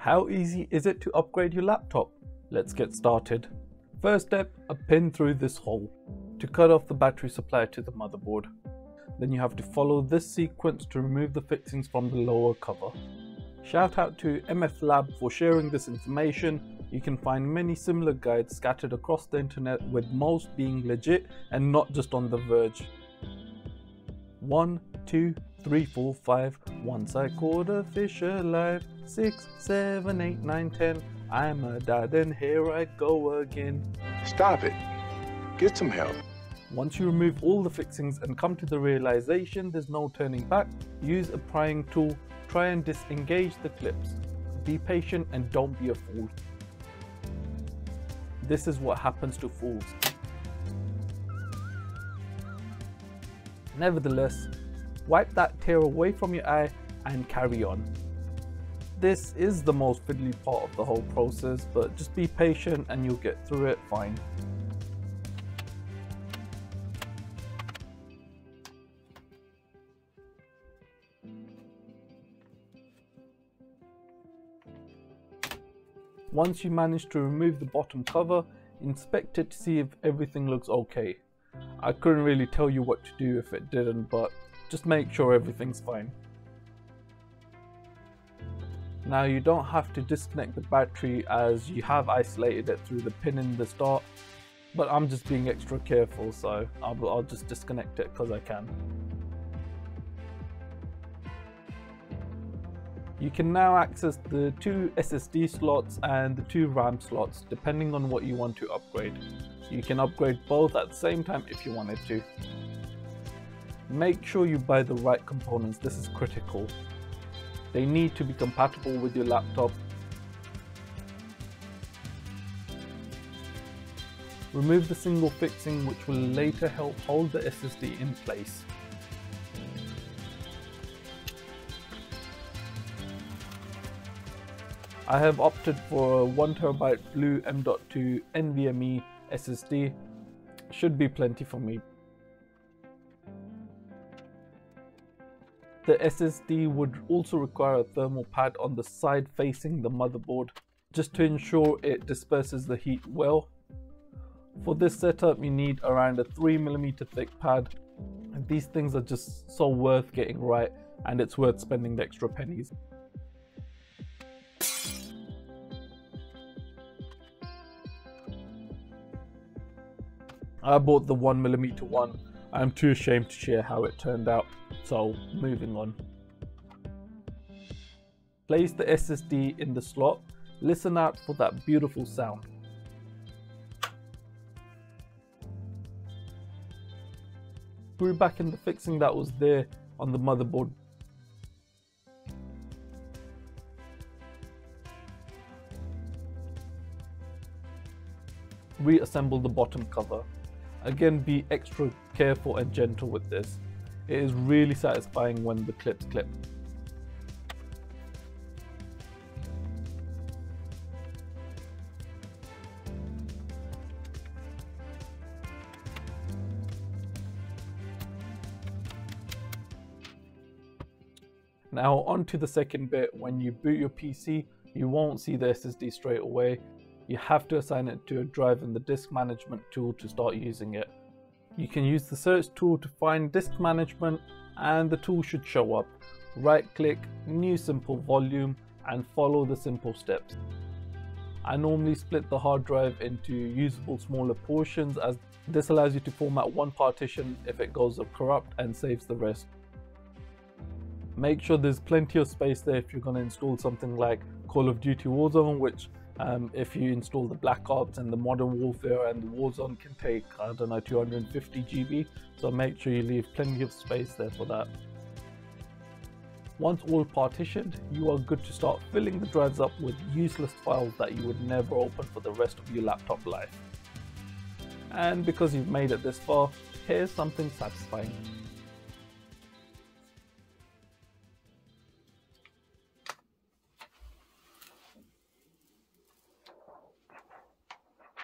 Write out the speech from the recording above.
How easy is it to upgrade your laptop? Let's get started. First step, a pin through this hole to cut off the battery supply to the motherboard. Then you have to follow this sequence to remove the fixings from the lower cover. Shout out to MF Lab for sharing this information. You can find many similar guides scattered across the internet with most being legit and not just on the verge. 1, 2, 3, 4, 5. Once I caught a fish alive. 6, 7, 8, 9, 10. I'm a dad and here I go again. Stop it. Get some help. Once you remove all the fixings and come to the realization there's no turning back, use a prying tool, try and disengage the clips. Be patient and don't be a fool. This is what happens to fools. Nevertheless, wipe that tear away from your eye and carry on. This is the most fiddly part of the whole process, but just be patient and you'll get through it fine. Once you manage to remove the bottom cover, inspect it to see if everything looks okay. I couldn't really tell you what to do if it didn't, but just make sure everything's fine. Now you don't have to disconnect the battery as you have isolated it through the pin in the start, but I'm just being extra careful so I'll, I'll just disconnect it because I can. You can now access the two SSD slots and the two RAM slots depending on what you want to upgrade. You can upgrade both at the same time if you wanted to. Make sure you buy the right components, this is critical. They need to be compatible with your laptop. Remove the single fixing which will later help hold the SSD in place. I have opted for a 1TB blue M.2 NVMe SSD. Should be plenty for me. The SSD would also require a thermal pad on the side facing the motherboard just to ensure it disperses the heat well. For this setup you need around a 3mm thick pad these things are just so worth getting right and it's worth spending the extra pennies. I bought the 1mm one. I'm too ashamed to share how it turned out, so moving on. Place the SSD in the slot, listen out for that beautiful sound. Screw back in the fixing that was there on the motherboard reassemble the bottom cover. Again, be extra careful and gentle with this. It is really satisfying when the clips clip. Now on to the second bit, when you boot your PC, you won't see the SSD straight away you have to assign it to a drive in the disk management tool to start using it. You can use the search tool to find disk management and the tool should show up. Right click, new simple volume and follow the simple steps. I normally split the hard drive into usable smaller portions as this allows you to format one partition if it goes corrupt and saves the rest. Make sure there's plenty of space there if you're going to install something like Call of Duty Warzone which um, if you install the Black Ops and the Modern Warfare and the Warzone can take, I don't know, 250 GB. So make sure you leave plenty of space there for that. Once all partitioned, you are good to start filling the drives up with useless files that you would never open for the rest of your laptop life. And because you've made it this far, here's something satisfying.